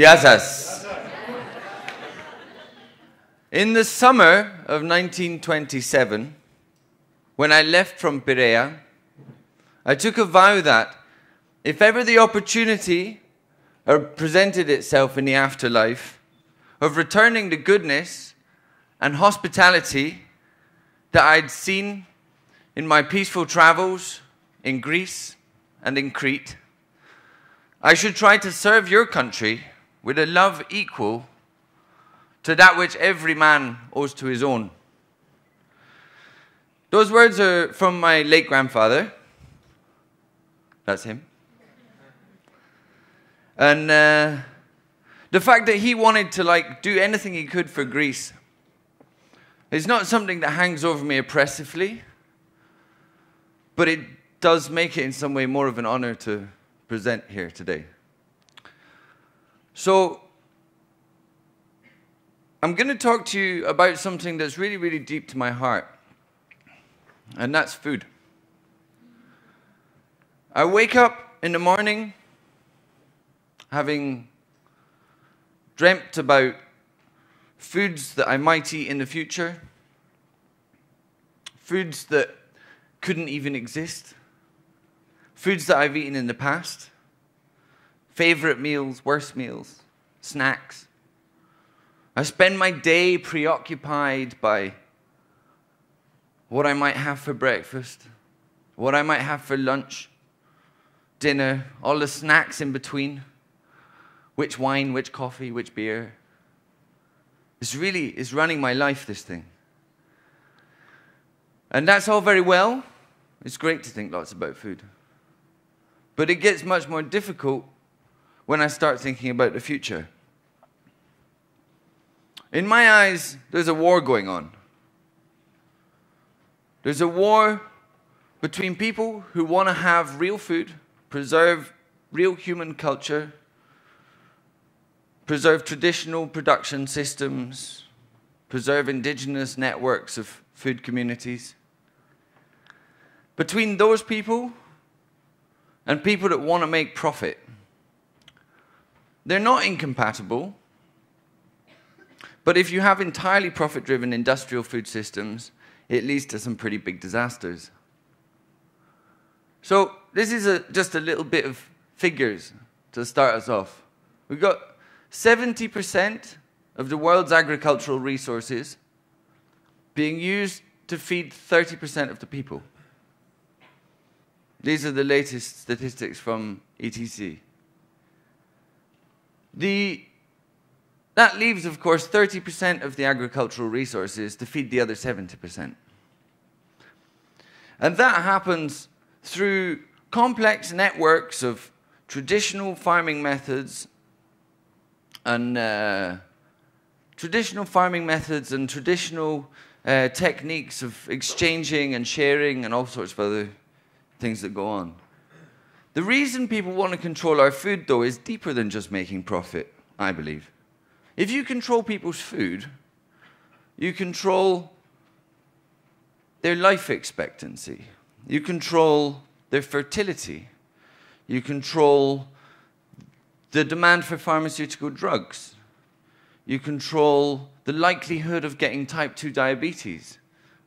Yazas. In the summer of 1927, when I left from Piraeus, I took a vow that if ever the opportunity uh, presented itself in the afterlife of returning the goodness and hospitality that I'd seen in my peaceful travels in Greece and in Crete, I should try to serve your country with a love equal to that which every man owes to his own. Those words are from my late grandfather. That's him. And uh, the fact that he wanted to like do anything he could for Greece is not something that hangs over me oppressively, but it does make it in some way more of an honor to present here today. So, I'm going to talk to you about something that's really, really deep to my heart, and that's food. I wake up in the morning having dreamt about foods that I might eat in the future, foods that couldn't even exist, foods that I've eaten in the past, favorite meals, worst meals, snacks. I spend my day preoccupied by what I might have for breakfast, what I might have for lunch, dinner, all the snacks in between, which wine, which coffee, which beer. It's really is running my life, this thing. And that's all very well. It's great to think lots about food. But it gets much more difficult when I start thinking about the future. In my eyes, there's a war going on. There's a war between people who want to have real food, preserve real human culture, preserve traditional production systems, preserve indigenous networks of food communities. Between those people and people that want to make profit, they're not incompatible. But if you have entirely profit driven industrial food systems, it leads to some pretty big disasters. So, this is a, just a little bit of figures to start us off. We've got 70% of the world's agricultural resources being used to feed 30% of the people. These are the latest statistics from ETC. The, that leaves, of course, 30% of the agricultural resources to feed the other 70%. And that happens through complex networks of traditional farming methods and uh, traditional farming methods and traditional uh, techniques of exchanging and sharing and all sorts of other things that go on. The reason people want to control our food, though, is deeper than just making profit, I believe. If you control people's food, you control their life expectancy, you control their fertility, you control the demand for pharmaceutical drugs, you control the likelihood of getting type 2 diabetes,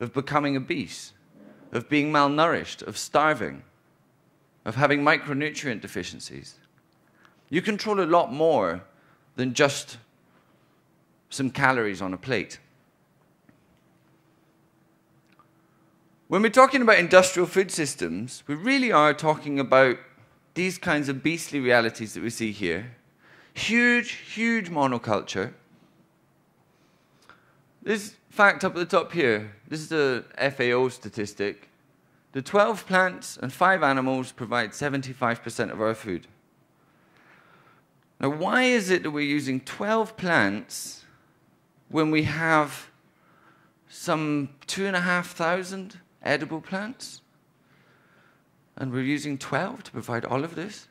of becoming obese, of being malnourished, of starving of having micronutrient deficiencies. You control a lot more than just some calories on a plate. When we're talking about industrial food systems, we really are talking about these kinds of beastly realities that we see here. Huge, huge monoculture. This fact up at the top here, this is a FAO statistic. The 12 plants and 5 animals provide 75% of our food. Now, why is it that we're using 12 plants when we have some 2,500 edible plants? And we're using 12 to provide all of this?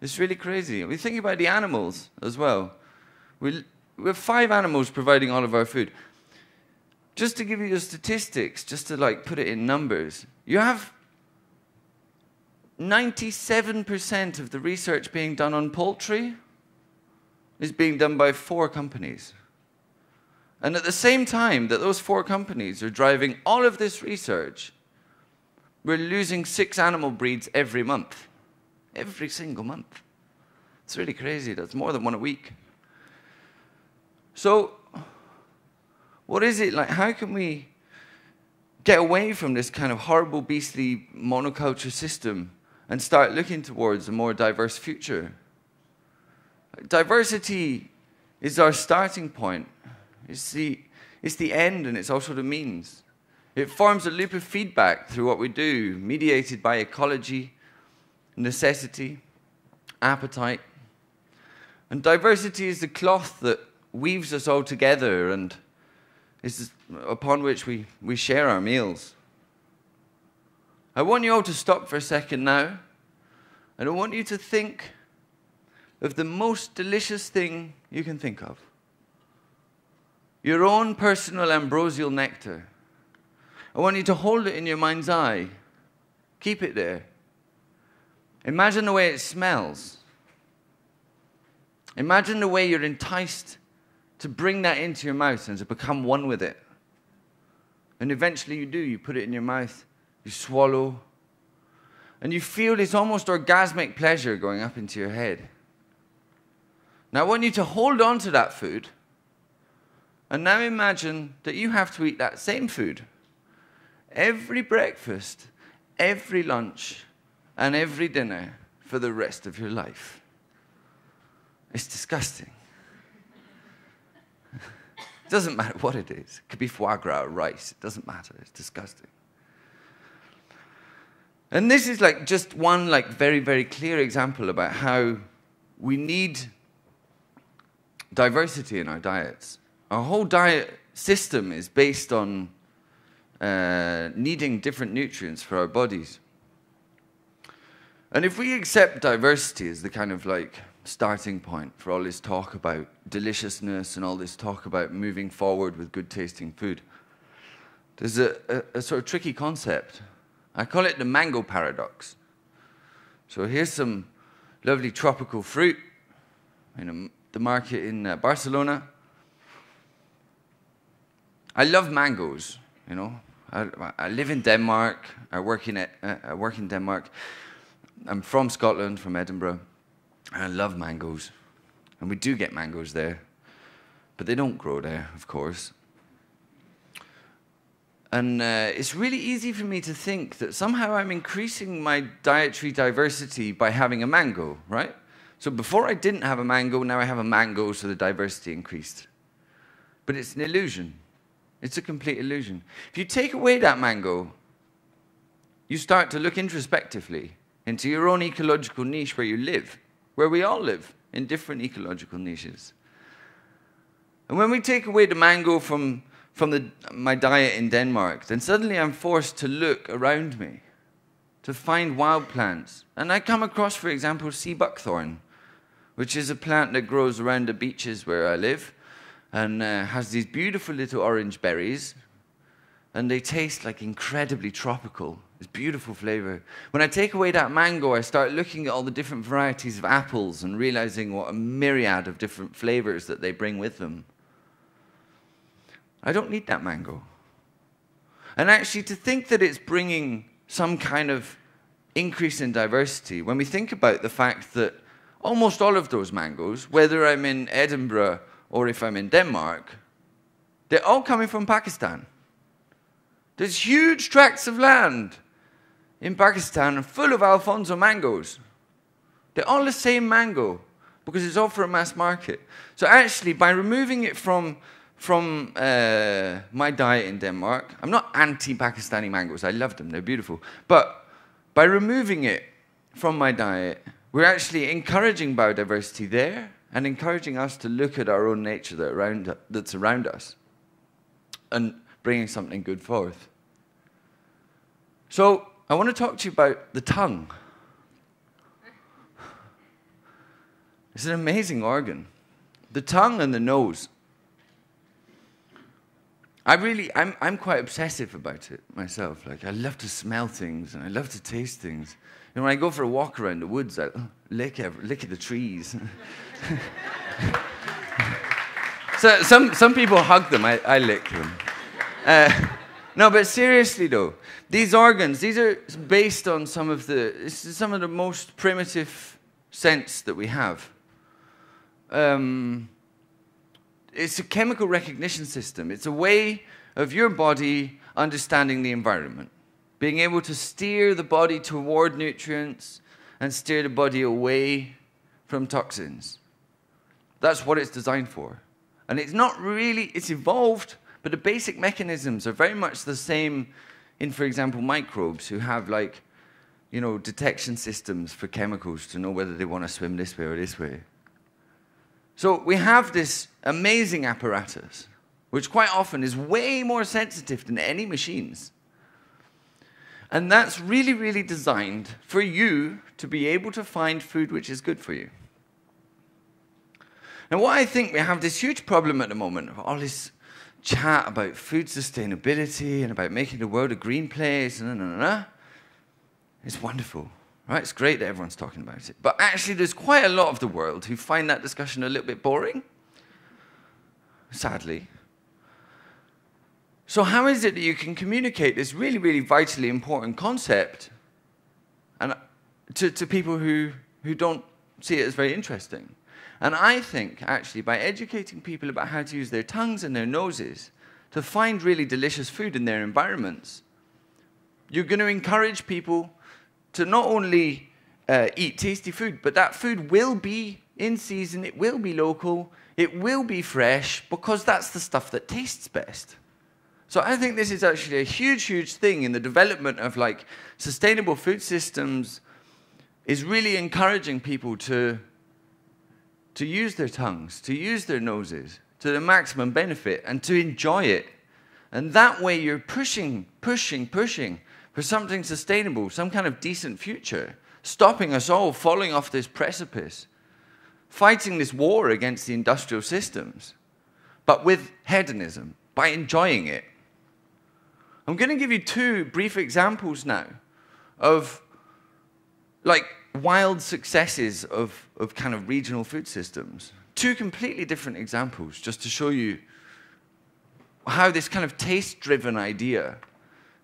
It's really crazy. We think about the animals as well. We, we have five animals providing all of our food just to give you the statistics, just to like put it in numbers, you have 97% of the research being done on poultry is being done by four companies. And at the same time that those four companies are driving all of this research, we're losing six animal breeds every month. Every single month. It's really crazy. That's more than one a week. So, what is it like? How can we get away from this kind of horrible, beastly monoculture system and start looking towards a more diverse future? Diversity is our starting point. It's the, it's the end and it's also the means. It forms a loop of feedback through what we do, mediated by ecology, necessity, appetite. And diversity is the cloth that weaves us all together and is upon which we, we share our meals. I want you all to stop for a second now, and I want you to think of the most delicious thing you can think of your own personal ambrosial nectar. I want you to hold it in your mind's eye. Keep it there. Imagine the way it smells. Imagine the way you're enticed to bring that into your mouth and to become one with it. And eventually you do. You put it in your mouth, you swallow, and you feel this almost orgasmic pleasure going up into your head. Now, I want you to hold on to that food. And now imagine that you have to eat that same food every breakfast, every lunch, and every dinner for the rest of your life. It's disgusting. Doesn't matter what it is. It could be foie gras or rice. It doesn't matter. It's disgusting. And this is like just one like very, very clear example about how we need diversity in our diets. Our whole diet system is based on uh, needing different nutrients for our bodies. And if we accept diversity as the kind of like starting point for all this talk about deliciousness and all this talk about moving forward with good tasting food, there's a, a, a sort of tricky concept. I call it the mango paradox. So here's some lovely tropical fruit in the market in uh, Barcelona. I love mangoes, you know. I, I live in Denmark. I work in, uh, I work in Denmark. I'm from Scotland, from Edinburgh. I love mangoes. And we do get mangoes there. But they don't grow there, of course. And uh, it's really easy for me to think that somehow I'm increasing my dietary diversity by having a mango, right? So before I didn't have a mango, now I have a mango, so the diversity increased. But it's an illusion. It's a complete illusion. If you take away that mango, you start to look introspectively into your own ecological niche where you live, where we all live in different ecological niches. And when we take away the mango from, from the, my diet in Denmark, then suddenly I'm forced to look around me to find wild plants. And I come across, for example, sea buckthorn, which is a plant that grows around the beaches where I live and uh, has these beautiful little orange berries. And they taste like incredibly tropical. It's beautiful flavor. When I take away that mango, I start looking at all the different varieties of apples and realizing what a myriad of different flavors that they bring with them. I don't need that mango. And actually, to think that it's bringing some kind of increase in diversity, when we think about the fact that almost all of those mangoes, whether I'm in Edinburgh or if I'm in Denmark, they're all coming from Pakistan. There's huge tracts of land in Pakistan full of Alphonso mangoes. They're all the same mango because it's all for a mass market. So actually, by removing it from from uh, my diet in Denmark, I'm not anti-Pakistani mangoes. I love them; they're beautiful. But by removing it from my diet, we're actually encouraging biodiversity there and encouraging us to look at our own nature that around, that's around us and bringing something good forth. So, I want to talk to you about the tongue. It's an amazing organ. The tongue and the nose. I really, I'm, I'm quite obsessive about it myself. Like, I love to smell things and I love to taste things. And when I go for a walk around the woods, I lick, every, lick at the trees. so some, some people hug them, I, I lick them. Uh, no, but seriously though, these organs, these are based on some of the, some of the most primitive sense that we have. Um, it's a chemical recognition system. It's a way of your body understanding the environment, being able to steer the body toward nutrients and steer the body away from toxins. That's what it's designed for. And it's not really, it's evolved, but the basic mechanisms are very much the same in, for example, microbes who have like, you know, detection systems for chemicals to know whether they want to swim this way or this way. So we have this amazing apparatus, which quite often is way more sensitive than any machines. And that's really, really designed for you to be able to find food which is good for you. Now, what I think we have this huge problem at the moment of all this chat about food sustainability and about making the world a green place and nah, nah, nah, it's wonderful. Right? It's great that everyone's talking about it. But actually, there's quite a lot of the world who find that discussion a little bit boring, sadly. So, how is it that you can communicate this really, really vitally important concept and to, to people who, who don't see it as very interesting? And I think, actually, by educating people about how to use their tongues and their noses to find really delicious food in their environments, you're going to encourage people to not only uh, eat tasty food, but that food will be in season, it will be local, it will be fresh, because that's the stuff that tastes best. So I think this is actually a huge, huge thing in the development of like sustainable food systems is really encouraging people to, to use their tongues, to use their noses to the maximum benefit and to enjoy it. And that way you're pushing, pushing, pushing for something sustainable, some kind of decent future, stopping us all falling off this precipice, fighting this war against the industrial systems, but with hedonism, by enjoying it. I'm going to give you two brief examples now of like wild successes of, of kind of regional food systems. Two completely different examples just to show you how this kind of taste driven idea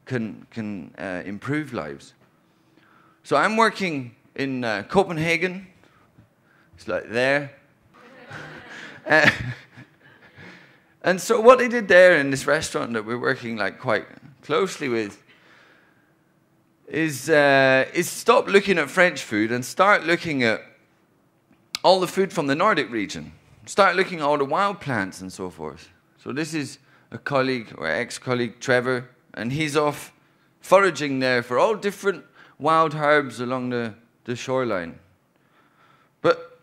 can, can uh, improve lives. So I'm working in uh, Copenhagen. It's like there. uh, and so what they did there in this restaurant that we're working like quite closely with is, uh, is stop looking at French food and start looking at all the food from the Nordic region. Start looking at all the wild plants and so forth. So this is a colleague or ex-colleague, Trevor, and he's off foraging there for all different wild herbs along the, the shoreline. But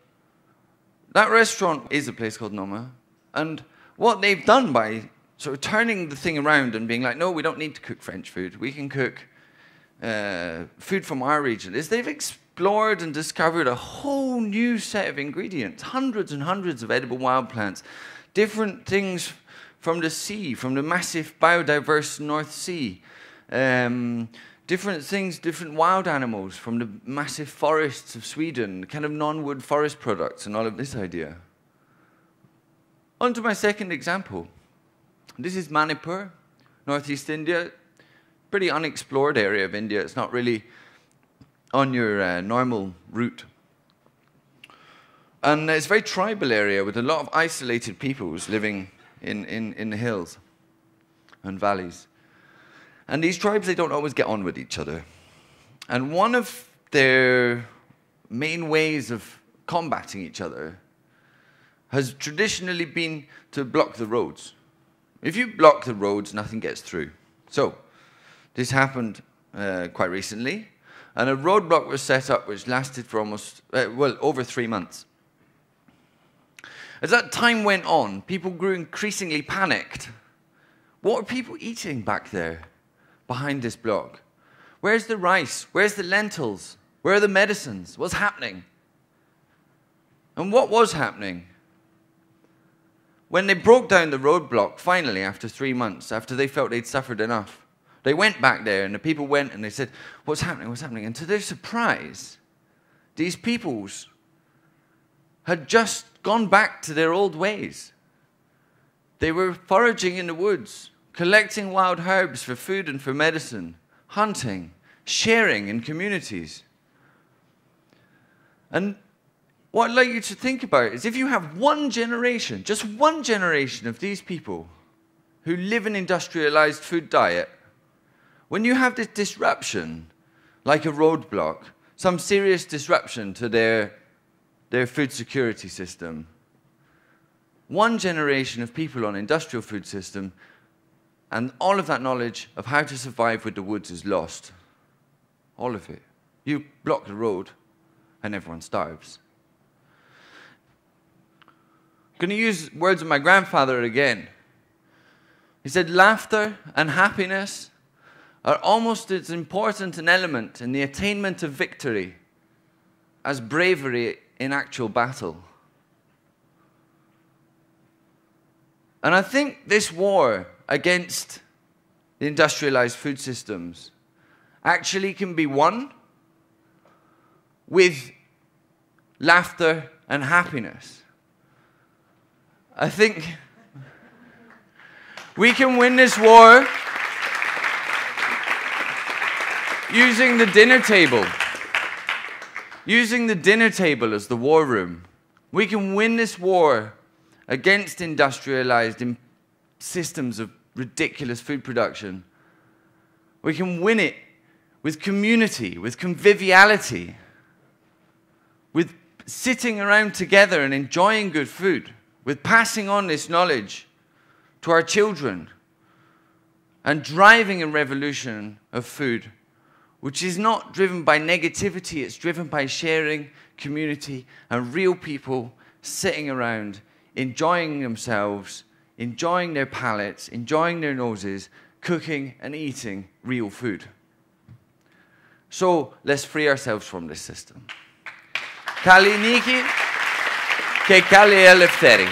that restaurant is a place called Noma, and what they've done by sort of turning the thing around and being like, no, we don't need to cook French food, we can cook uh, food from our region, is they've explored and discovered a whole new set of ingredients, hundreds and hundreds of edible wild plants, different things from the sea, from the massive biodiverse North Sea, um, different things, different wild animals from the massive forests of Sweden, kind of non-wood forest products and all of this idea. On to my second example. This is Manipur, northeast India. Pretty unexplored area of India. It's not really on your uh, normal route. And it's a very tribal area with a lot of isolated peoples living in, in, in the hills and valleys. And these tribes, they don't always get on with each other. And one of their main ways of combating each other has traditionally been to block the roads. If you block the roads, nothing gets through. So, this happened uh, quite recently, and a roadblock was set up which lasted for almost, uh, well, over three months. As that time went on, people grew increasingly panicked. What are people eating back there? behind this block? Where's the rice? Where's the lentils? Where are the medicines? What's happening? And what was happening? When they broke down the roadblock, finally, after three months, after they felt they'd suffered enough, they went back there and the people went and they said, What's happening? What's happening? And to their surprise, these peoples had just gone back to their old ways. They were foraging in the woods, collecting wild herbs for food and for medicine, hunting, sharing in communities. And what I'd like you to think about is if you have one generation, just one generation of these people who live an industrialized food diet, when you have this disruption, like a roadblock, some serious disruption to their, their food security system, one generation of people on industrial food system, and all of that knowledge of how to survive with the woods is lost. All of it. You block the road, and everyone starves. I'm going to use words of my grandfather again. He said, Laughter and happiness are almost as important an element in the attainment of victory as bravery in actual battle. And I think this war against the industrialized food systems actually can be won with laughter and happiness. I think we can win this war using the dinner table. Using the dinner table as the war room. We can win this war against industrialized systems of ridiculous food production. We can win it with community, with conviviality, with sitting around together and enjoying good food with passing on this knowledge to our children and driving a revolution of food, which is not driven by negativity, it's driven by sharing, community, and real people sitting around, enjoying themselves, enjoying their palates, enjoying their noses, cooking and eating real food. So let's free ourselves from this system. Kaliniki. και καλή ελευθέρη.